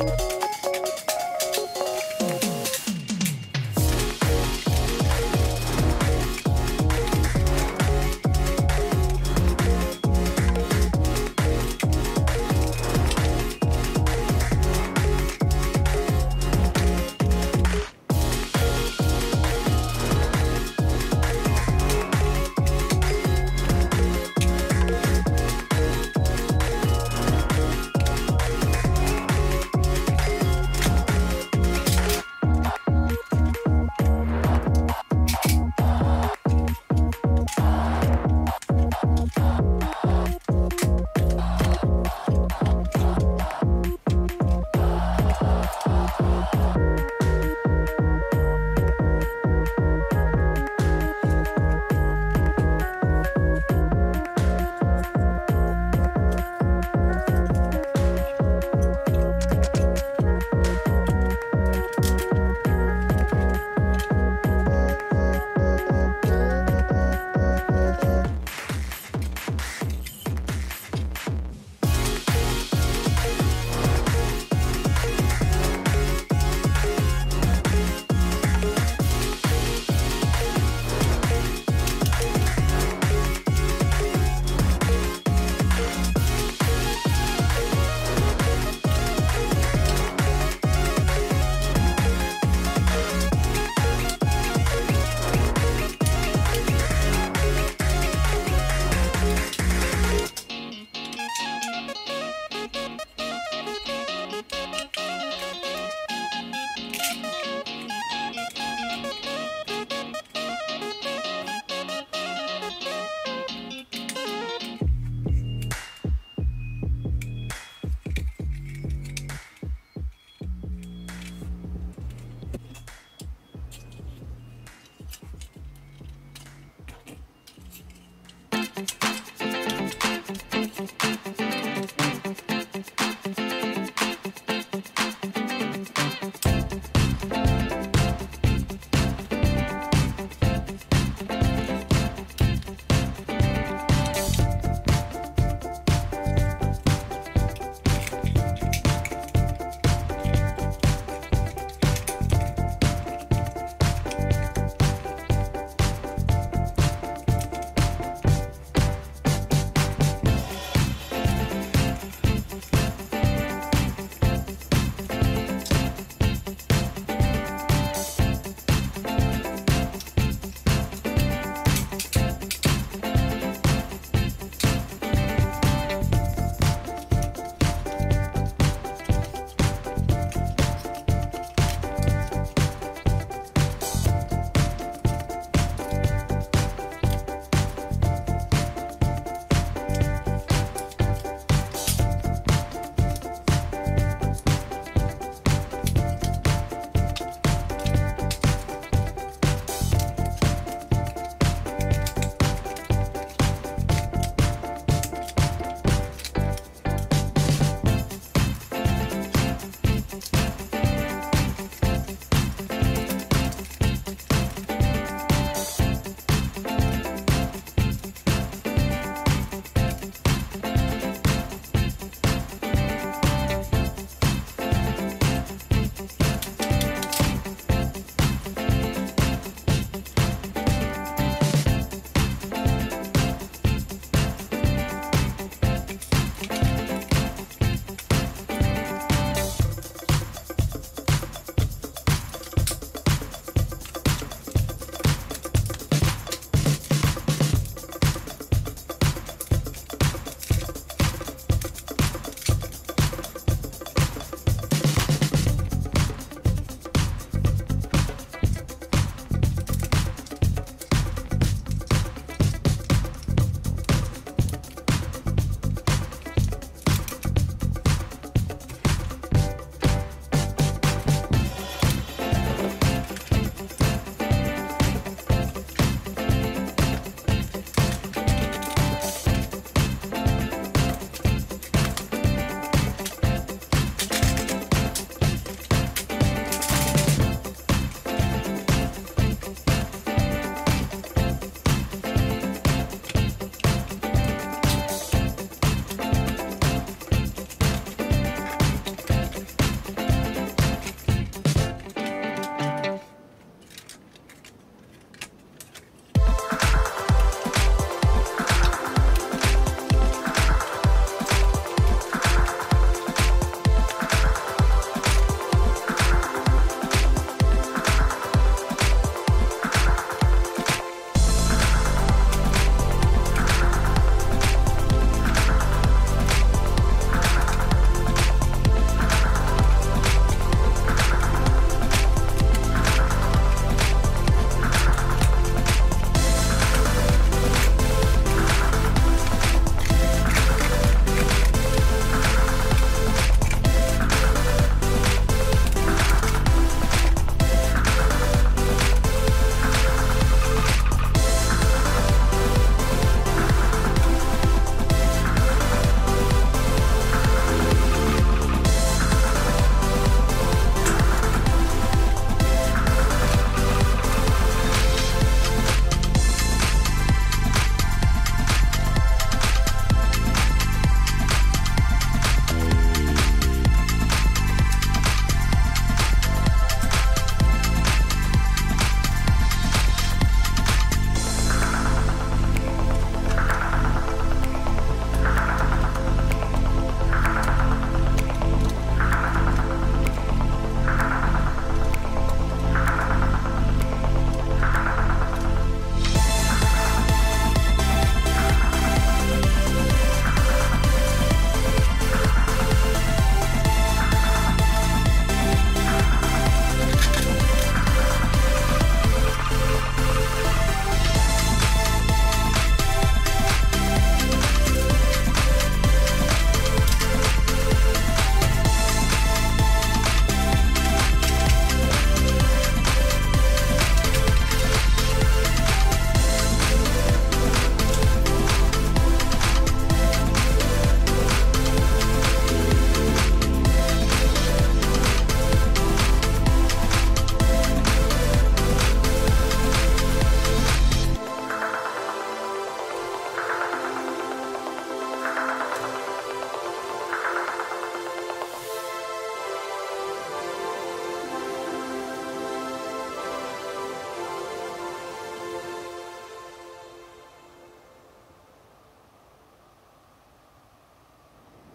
you Música